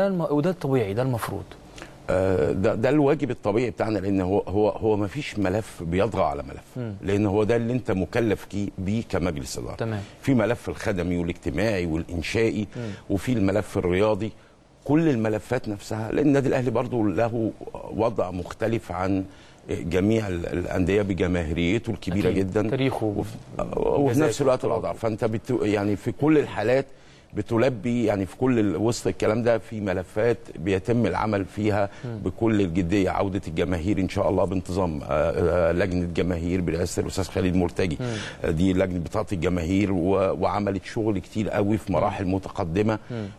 وده الطبيعي ده المفروض. آه، ده ده الواجب الطبيعي بتاعنا لأن هو هو هو ما فيش ملف بيطغى على ملف. لأن هو ده اللي انت مكلف بيه كمجلس اداره تمام. في ملف الخدمي والاجتماعي والإنشائي وفي الملف الرياضي. كل الملفات نفسها لأن النادي الأهلي برضو له وضع مختلف عن جميع ال- الأندية بجماهيريته الكبيرة أكيد. جدا. تاريخه وفي, نفس الوقت الاضعاف فأنت بت يعني في كل الحالات بتلبي يعني في كل وسط الكلام ده في ملفات بيتم العمل فيها بكل الجدية. عودة الجماهير إن شاء الله بانتظام آه، آه، لجنة جماهير برئاسه الاستاذ خالد مرتجي. آه، دي لجنة بطاقة الجماهير وعملت شغل كتير قوي في مراحل متقدمة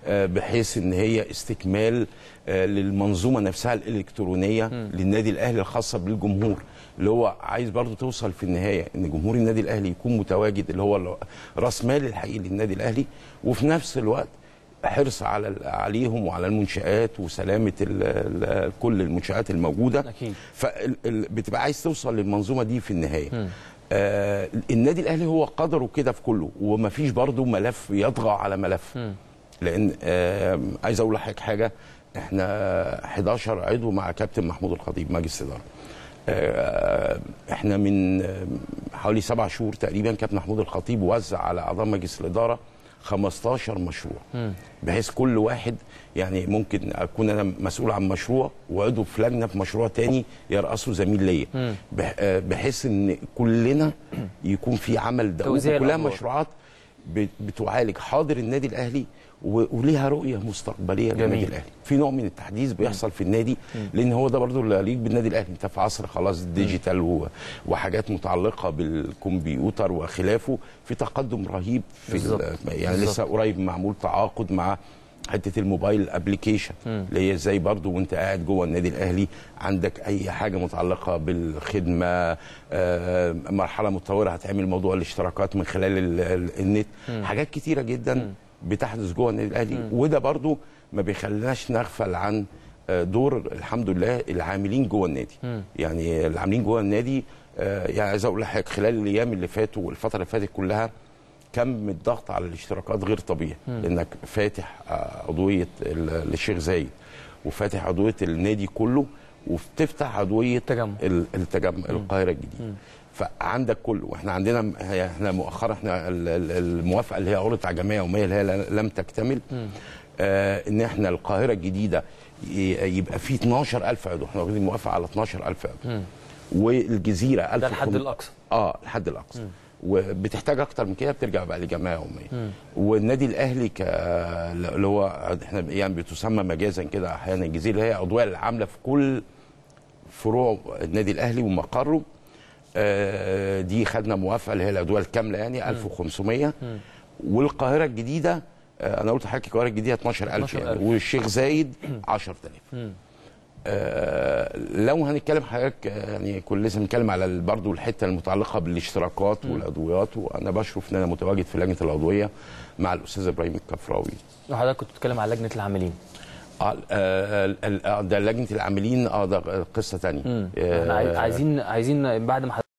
بحيث إن هي استكمال للمنظومة نفسها الإلكترونية للنادي الأهلي الخاصة بالجمهور. اللي هو عايز برضو توصل في النهاية إن جمهور النادي الأهلي يكون متواجد اللي هو راس مال الحقيقي للنادي الأهلي. وفي نفس الوقت حرص على عليهم وعلى المنشآت وسلامة ال ال كل المنشآت الموجودة. أكيد. فبتبقى عايز توصل للمنظومة دي في النهاية. آه النادي الأهلي هو قدره كده في كله ومفيش برضو ملف يطغى على ملف. لأن آه عايز أقول لحضرتك حاجة إحنا 11 عضو مع كابتن محمود الخطيب مجلس اداره آه، إحنا من آه، حوالي سبع شهور تقريبا كابتن محمود الخطيب وزع على أعضاء مجلس الإدارة 15 مشروع. بحيث كل واحد يعني ممكن أكون أنا مسؤول عن مشروع وعضو في لجنه في مشروع تاني يرأسه زميل ليا. بح- بحيث إن كلنا يكون في عمل دؤوب كلها. مشروعات بتعالج حاضر النادي الأهلي وليها رؤية مستقبلية جميل. للنادي الأهلي. في نوع من التحديث بيحصل في النادي لأن هو ده برضو اللي يليق بالنادي الأهلي. أنت في عصر خلاص digital وحاجات متعلقة بالكمبيوتر وخلافه في تقدم رهيب في يعني. لسه قريب معمول تعاقد مع حتة ال mobile application اللي هي إزاي برضو وأنت قاعد جوه النادي الأهلي عندك أي حاجة متعلقة بالخدمة آه، مرحلة متطورة هتعمل موضوع الاشتراكات من خلال ال- ال- النت. حاجات كتيرة جدا بتحدث جوه النادي الأهلي. وده برضو ما بيخليناش نغفل عن آه، دور الحمد لله العاملين جوه النادي. يعني العاملين جوه النادي آه، يعني عايز أقول لحضرتك خلال الأيام اللي فاتوا والفترة اللي فاتت كلها كم الضغط على الاشتراكات غير طبيعي. لأنك فاتح آه، عضوية ال- للشيخ زايد وفاتح عضوية النادي كله وبتفتح عضوية التجمع. ال- التجمع القاهرة الجديدة. فعندك كله. وإحنا عندنا إحنا مؤخرا إحنا ال- ال- الموافقة اللي هي عرضت على جمعيه يوميه اللي هي لم تكتمل. آه إن إحنا القاهرة الجديدة يبقى فيه 12000 عضو. إحنا واخدين موافقة على 12000 عضو. والجزيرة 1000 ده الحد الأقصى. آه الحد الأقصى. وبتحتاج أكتر من كده بترجع بقى لجمعيه يومية. والنادي الأهلي ك اللي هو إحنا يعني بتسمى مجازا كده أحيانا الجزيرة هي عضويه العاملة في كل فروع النادي الأهلي ومقره. آه، دي خدنا موافقة اللي هي العضويه الكاملة يعني 1500 والقاهرة الجديدة آه، أنا قلت لحضرتك القاهرة الجديدة 12000 يعني 12,000. والشيخ زايد 10000 آه، لو هنتكلم حضرتك آه، يعني كل لسه بنتكلم على برضو الحتة المتعلقة بالاشتراكات والعضويات وأنا بشرف إن أنا متواجد في لجنة العضوية مع الأستاذ إبراهيم الكفراوي. وحضرتك كنت بتتكلم على لجنة العاملين. آه، آه، ده لجنة العاملين آه ده قصة ثانية إحنا عاي- عايزين عايزين بعد ما